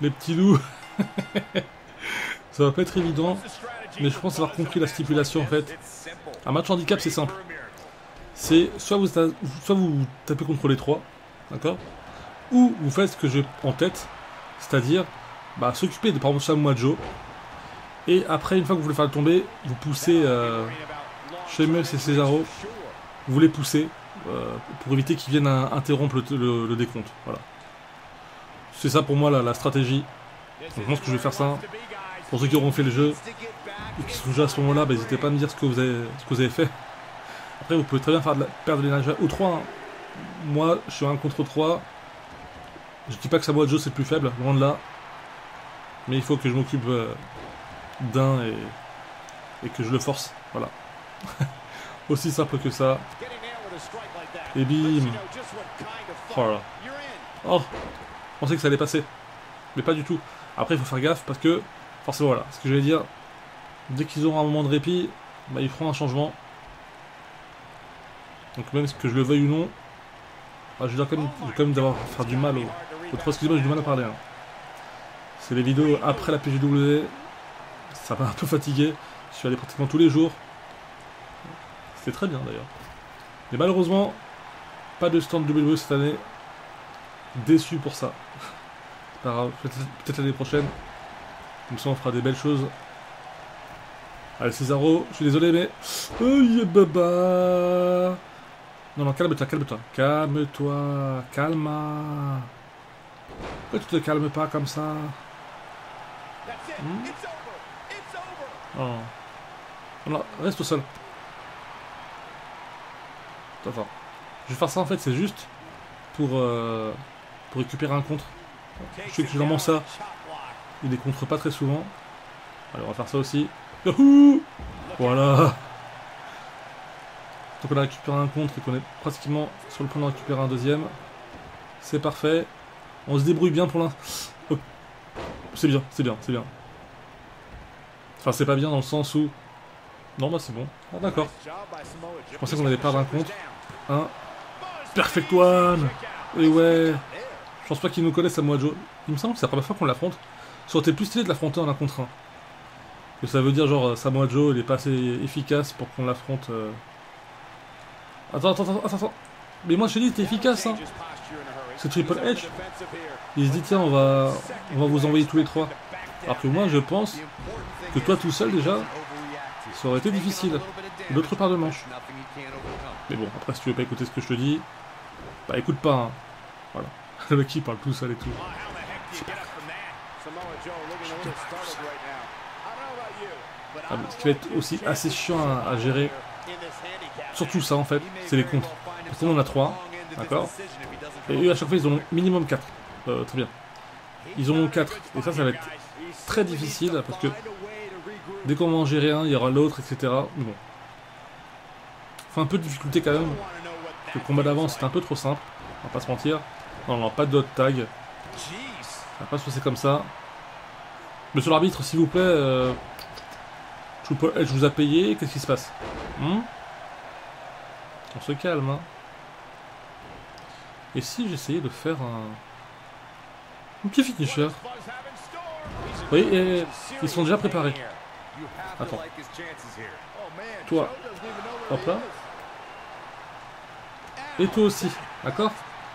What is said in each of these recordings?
Les petits loups, ça va pas être évident, mais je pense avoir compris la stipulation en fait. Un match handicap, c'est simple. C'est soit vous, tapez contre les trois, d'accord? Ou vous faites ce que j'ai en tête, c'est-à-dire bah, s'occuper de par exemple Samoa Joe, et après, une fois que vous voulez faire tomber, vous poussez euh, Sheamus et Cesaro, vous les poussez euh, pour éviter qu'ils viennent interrompre le, décompte. Voilà. C'est ça pour moi la, stratégie. je pense que je vais faire ça. Pour ceux qui auront fait le jeu et qui sont déjà à ce moment-là, bah, n'hésitez pas à me dire ce que vous avez, ce que vous avez fait. Après, vous pouvez très bien faire de la, perdre l'énergie ou 3. Hein. Moi, je suis un contre 3. Je dis pas que Samoa Joe c'est le plus faible, loin de là. Mais il faut que je m'occupe euh, d'un et, et que je le force. Voilà. Aussi simple que ça. Et bim. Oh là. Oh pensais que ça allait passer. Mais pas du tout. Après, il faut faire gaffe parce que, forcément, voilà, ce que je vais dire, dès qu'ils auront un moment de répit, bah, ils feront un changement. Donc, même que je le veuille ou non, bah, je dois quand même, même devoir faire du mal au. Excusez-moi, j'ai du mal à parler. Hein. C'est les vidéos après la PGW. Ça m'a un peu fatigué. Je suis allé pratiquement tous les jours. C'était très bien d'ailleurs. Mais malheureusement, pas de stand WWE cette année déçu pour ça. Peut-être l'année prochaine. Comme ça, on fera des belles choses. Allez, Césaro, je suis désolé, mais. Oh, baba Non, non, calme-toi, calme-toi. Calme-toi, calme. Pourquoi tu te calmes pas comme ça? Hmm? Oh. Non, reste au sol. Attends, Je vais faire ça en fait, c'est juste pour. Euh pour récupérer un contre. Je sais que ça, il les contre pas très souvent. Allez, on va faire ça aussi. Voilà. Donc on a récupéré un contre et qu'on est pratiquement sur le point de récupérer un deuxième. C'est parfait. On se débrouille bien pour l'instant. C'est bien, c'est bien, c'est bien. Enfin, c'est pas bien dans le sens où... Non, bah c'est bon. Ah, d'accord. Je pensais qu'on allait perdre un contre. Un. Perfect one Et ouais je pense pas qu'ils nous connaissent à moi, Joe. Il me semble que c'est la première fois qu'on l'affronte. Ça aurait été plus stylé de l'affronter en un contre 1. Que ça veut dire genre Samoa Joe il est pas assez efficace pour qu'on l'affronte. Euh. Attends, attends, attends, attends. Mais moi je te dis t'es efficace hein. C'est Triple H. Il se dit tiens on va on va vous envoyer tous les trois. Alors que moi je pense que toi tout seul déjà, ça aurait été difficile. L'autre part de manche. Mais bon, après si tu veux pas écouter ce que je te dis, bah écoute pas. Hein. Voilà. Le mec qui parle tout seul et tout. Ah, ce qui va être aussi assez chiant à, gérer, surtout ça en fait, c'est les contres. Parce qu'on en a 3, d'accord Et eux à chaque fois ils ont minimum 4. Euh, très bien. Ils ont 4. Et ça, ça va être très difficile parce que dès qu'on va en gérer un, il y aura l'autre, etc. Mais bon. Faut un peu de difficulté quand même. le combat d'avant c'était un peu trop simple, on va pas se mentir. Non, non, pas de tag. Ça va pas se passer comme ça. Monsieur l'arbitre, s'il vous plaît, euh, je, vous, ai payé, qu'est-ce qui se passe? Hmm? On se calme, hein. Et si j'essayais de faire un... Un petit finisher? Oui, ils sont déjà préparés. Attends. Toi. Hop là. Et toi aussi, d'accord?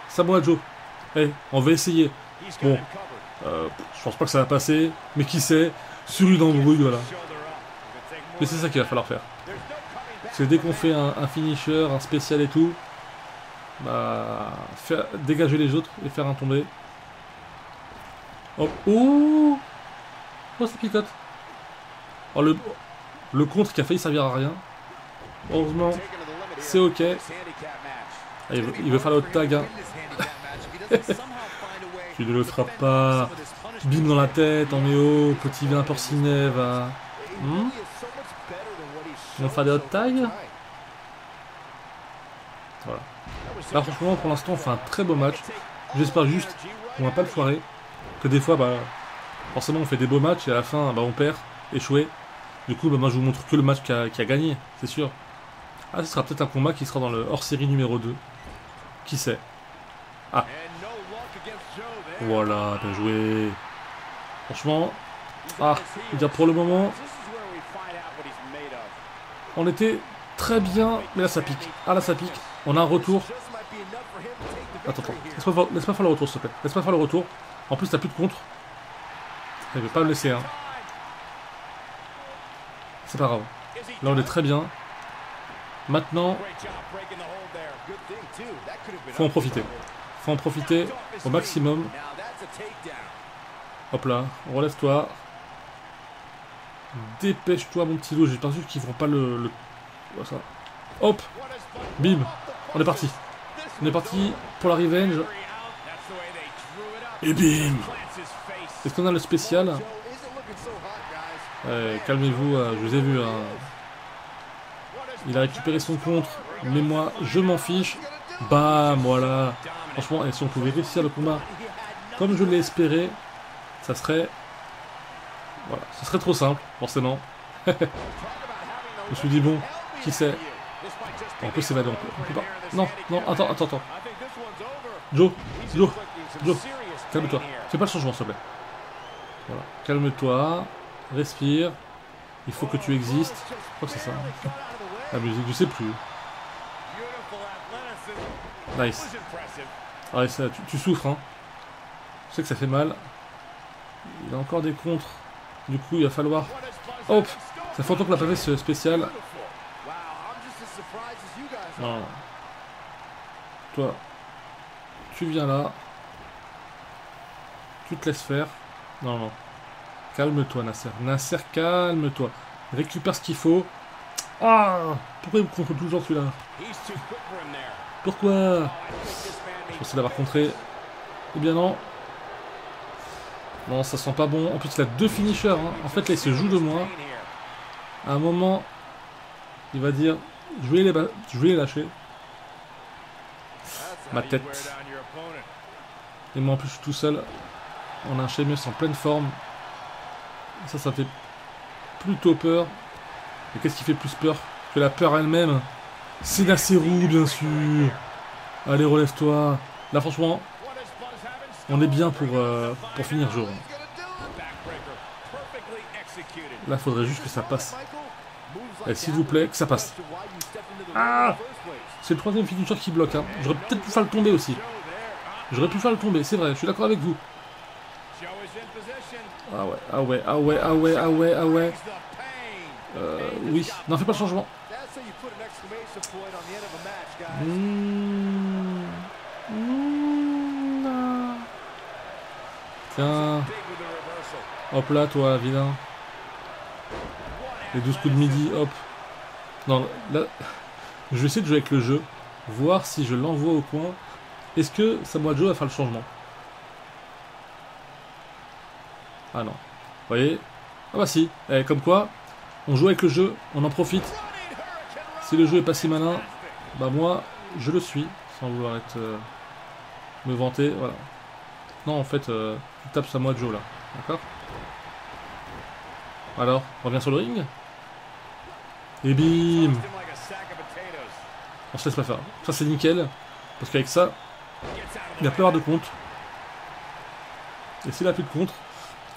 Samoa Joe. Eh, on va essayer. Bon, euh, je pense pas que ça va passer, mais qui sait, sur une embrouille, voilà. Mais c'est ça qu'il va falloir faire. C'est dès qu'on fait un, finisher, un spécial et tout, bah, faire, dégager les autres et faire un tombé. Oh, oh, oh ça picote. Oh, le, le contre qui a failli servir à rien. Heureusement, c'est ok. Ah, il, veut, il, veut, faire tag. Hein. Tu ne le frappes pas. Bim dans la tête, en haut, petit vin va. Hmm? On faire des hot tags Voilà. Là, franchement, pour l'instant, on fait un très beau match. J'espère juste qu'on va pas le foirer. Que des fois, bah, forcément, on fait des beaux matchs et à la fin, bah, on perd, échoué. Du coup, bah, moi, je vous montre que le match qui a, qui a gagné, c'est sûr. Ah, ce sera peut-être un combat qui sera dans le hors-série numéro 2. Qui sait? Voilà, bien joué. Franchement, ah, dire pour le moment, on était très bien, mais là ça pique. Ah là ça pique. On a un retour. Attends, attends. Laisse faire le retour, s'il te plaît. Laisse-moi faire le retour. En plus, t'as plus de contre. Je vais pas me laisser, hein. C'est pas grave. Là, on est très bien. Maintenant, faut en profiter. Faut en profiter au maximum. Hop là, relève-toi. Dépêche-toi, mon petit loup. J'ai sûr qu'ils vont pas le... Ça. Hop Bim On est parti. On est parti pour la revenge. Et bim Est-ce qu'on a le spécial? Calmez-vous, euh, je vous ai vu. Hein. Il a récupéré son contre, mais moi, je m'en fiche. Bam, voilà. Franchement, et si on pouvait réussir le combat comme je l'ai espéré, ça serait... Voilà, ce serait trop simple, forcément. je me suis dit, bon, qui sait On peut s'évader, on peut, pas... Non, non, attends, attends, attends. Joe, Joe, Joe, calme-toi. Fais pas le changement, s'il te plaît. Voilà, calme-toi, respire. Il faut que tu existes. Je crois que c'est ça. La musique, je sais plus. Nice. Ah, ça, tu, souffres, hein. Je sais que ça fait mal. Il a encore des contres. Du coup, il va falloir... Hop Ça fait longtemps qu'on l'a pas fait ce spécial. Non. Toi, tu viens là. Tu te laisses faire. Non, non. Calme-toi, Nasser. Nasser, calme-toi. Récupère ce qu'il faut. Ah Pourquoi il me contre toujours celui-là? Pourquoi? Je pensais l'avoir contré. Eh bien non. Non, ça sent pas bon. En plus, il a deux finishers. Hein. En fait, là, il se joue de moi. À un moment, il va dire je vais les, je vais les lâcher. Ma tête. Et moi, en plus, je suis tout seul. On a un Sheamus en pleine forme. Ça, ça fait plutôt peur. Mais qu'est-ce qui fait plus peur que la peur elle-même C'est Nasserou, bien sûr. Allez, relève-toi. Là, franchement, on est bien pour, euh, pour finir jour. Là, faudrait juste que ça passe. Et s'il vous plaît, que ça passe. Ah C'est le troisième finisher qui bloque. Hein. J'aurais peut-être pu faire le tomber aussi. J'aurais pu faire le tomber, c'est vrai, je suis d'accord avec vous. Ah ouais, ah ouais, ah ouais, ah ouais, ah ouais, ah ouais. Euh, oui, non, fais pas le changement. Mmh. Mmh. Tiens. Hop là, toi, vilain. Les 12 coups de midi, hop. Non, là, je vais essayer de jouer avec le jeu. Voir si je l'envoie au coin. Est-ce que Samoa Joe va faire le changement? Ah non. Vous voyez? Ah bah si. Eh, comme quoi, on joue avec le jeu, on en profite. Si le jeu est pas si malin, bah moi, je le suis. Sans vouloir être... Euh, me vanter, voilà. Non, en fait, euh, tu tapes Samoa Joe là. D'accord? Alors, on revient sur le ring? Et bim On se laisse pas faire. Ça c'est nickel. Parce qu'avec ça, il a plus avoir de compte. Et s'il a plus de contre,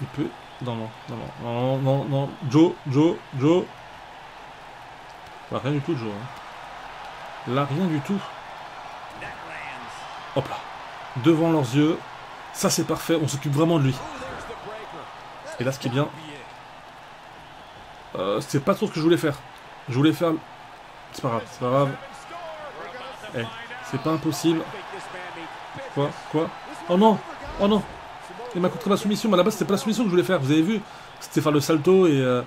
il peut... Non, non, non, non, non, non, Joe, Joe, Joe. Bah, rien du tout, Joe. Hein. Là, rien du tout. Hop là. Devant leurs yeux. Ça, c'est parfait. On s'occupe vraiment de lui. Et là, ce qui est bien... Euh, c'est pas trop ce que je voulais faire. Je voulais faire... C'est pas grave, c'est pas grave. Eh, c'est pas impossible. Quoi Quoi? Oh non Oh non Il m'a contre la soumission, mais à la base c'était pas la soumission que je voulais faire, vous avez vu C'était faire le salto et... Euh...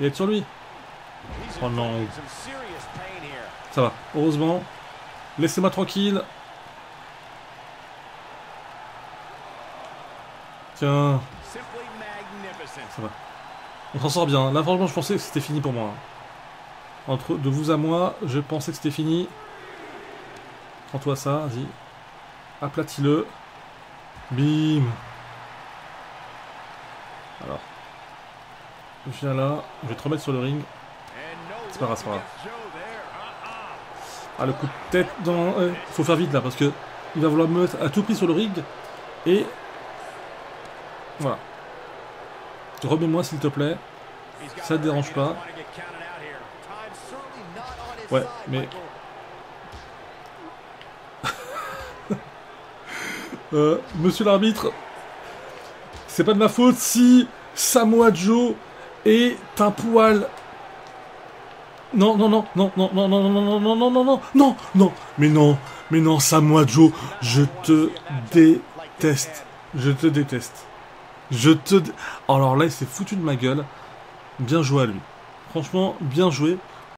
Et être sur lui. Oh non Ça va, heureusement. Laissez-moi tranquille. Tiens. Ça va. On s'en sort bien. Là, franchement, je pensais que c'était fini pour moi. Entre de vous à moi, je pensais que c'était fini. Prends-toi ça, vas-y. Aplatis-le. Bim. Alors. Je viens là. Je vais te remettre sur le ring. C'est pas grave, c'est pas grave. Ah, le coup de tête dans... Il faut faire vite, là, parce que il va vouloir me mettre à tout prix sur le rig. Et voilà. Remets-moi s'il te plaît. Ça te dérange pas. Ouais, mais... Euh, monsieur l'arbitre, c'est pas de ma faute si Samoa Joe est un poil non, non, non, non, non, non, non, non, non, non, non, non, non, non, non, mais non, mais non, Samoa Joe, je te déteste. Je te déteste. Je te... Alors là, il s'est foutu de ma gueule. Bien joué à lui. Franchement, bien joué.